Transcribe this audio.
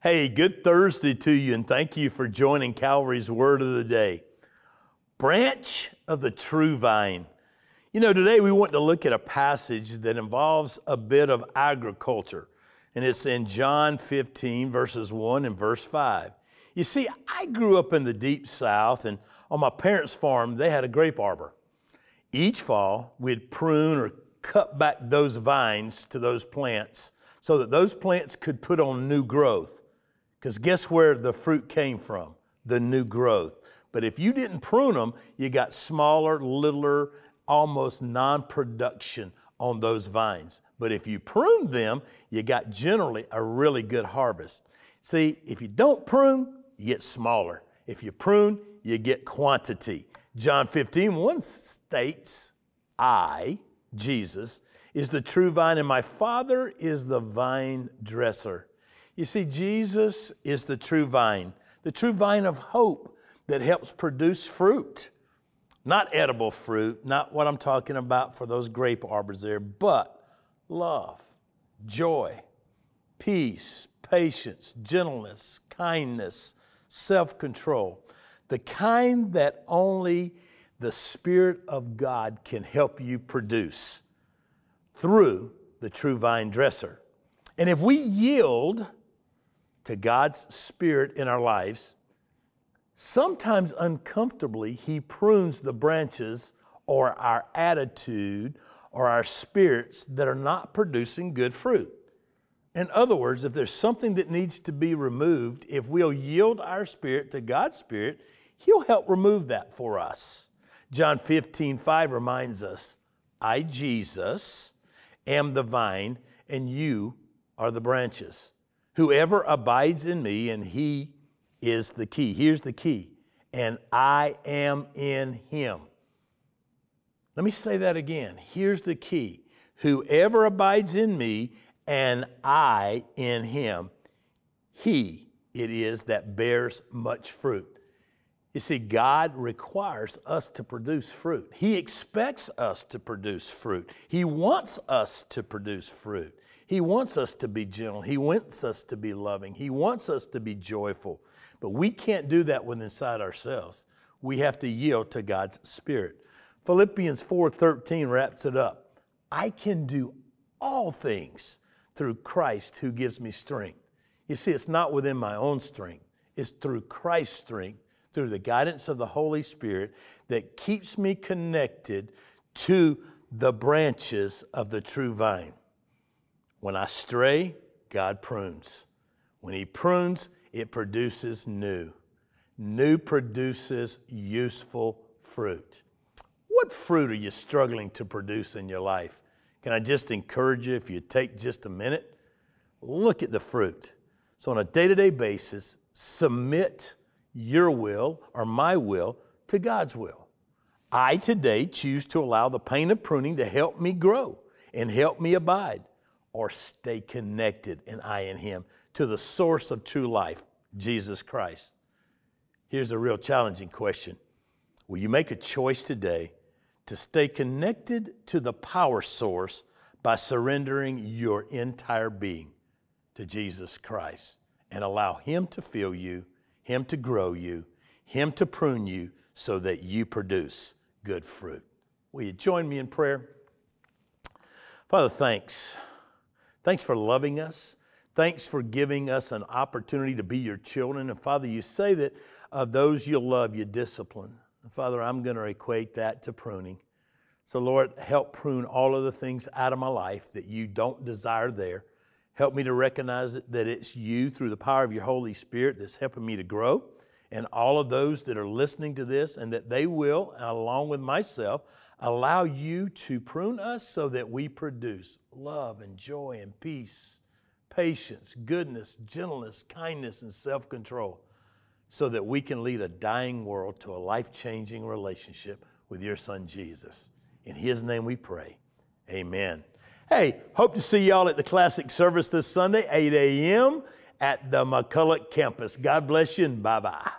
Hey, good Thursday to you, and thank you for joining Calvary's Word of the Day. Branch of the True Vine. You know, today we want to look at a passage that involves a bit of agriculture, and it's in John 15, verses 1 and verse 5. You see, I grew up in the deep south, and on my parents' farm, they had a grape arbor. Each fall, we'd prune or cut back those vines to those plants so that those plants could put on new growth. Because guess where the fruit came from? The new growth. But if you didn't prune them, you got smaller, littler, almost non production on those vines. But if you prune them, you got generally a really good harvest. See, if you don't prune, you get smaller. If you prune, you get quantity. John 15, 1 states, I, Jesus, is the true vine, and my Father is the vine dresser. You see, Jesus is the true vine, the true vine of hope that helps produce fruit. Not edible fruit, not what I'm talking about for those grape arbors there, but love, joy, peace, patience, gentleness, kindness, self control. The kind that only the Spirit of God can help you produce through the true vine dresser. And if we yield to God's Spirit in our lives, sometimes uncomfortably, He prunes the branches or our attitude or our spirits that are not producing good fruit. In other words, if there's something that needs to be removed, if we'll yield our spirit to God's Spirit, He'll help remove that for us. John 15, 5 reminds us, I, Jesus, am the vine, and you are the branches. Whoever abides in me, and he is the key. Here's the key. And I am in him. Let me say that again. Here's the key. Whoever abides in me, and I in him, he it is that bears much fruit. You see, God requires us to produce fruit. He expects us to produce fruit. He wants us to produce fruit. He wants us to be gentle. He wants us to be loving. He wants us to be joyful. But we can't do that within inside ourselves. We have to yield to God's Spirit. Philippians 4:13 wraps it up. I can do all things through Christ who gives me strength. You see, it's not within my own strength. It's through Christ's strength, through the guidance of the Holy Spirit that keeps me connected to the branches of the true vine. When I stray, God prunes. When He prunes, it produces new. New produces useful fruit. What fruit are you struggling to produce in your life? Can I just encourage you, if you take just a minute, look at the fruit. So, on a day to day basis, submit your will or my will to God's will. I today choose to allow the pain of pruning to help me grow and help me abide or stay connected and I and Him to the source of true life, Jesus Christ? Here's a real challenging question Will you make a choice today to stay connected to the power source by surrendering your entire being to Jesus Christ and allow Him to fill you, Him to grow you, Him to prune you so that you produce good fruit? Will you join me in prayer? Father, thanks Thanks for loving us. Thanks for giving us an opportunity to be your children. And Father, you say that of those you love, you discipline. And Father, I'm going to equate that to pruning. So, Lord, help prune all of the things out of my life that you don't desire there. Help me to recognize that it's you through the power of your Holy Spirit that's helping me to grow. And all of those that are listening to this, and that they will, along with myself, allow you to prune us so that we produce love and joy and peace, patience, goodness, gentleness, kindness, and self control, so that we can lead a dying world to a life changing relationship with your Son Jesus. In His name we pray. Amen. Hey, hope to see y'all at the classic service this Sunday, 8 a.m. at the McCulloch campus. God bless you and bye bye.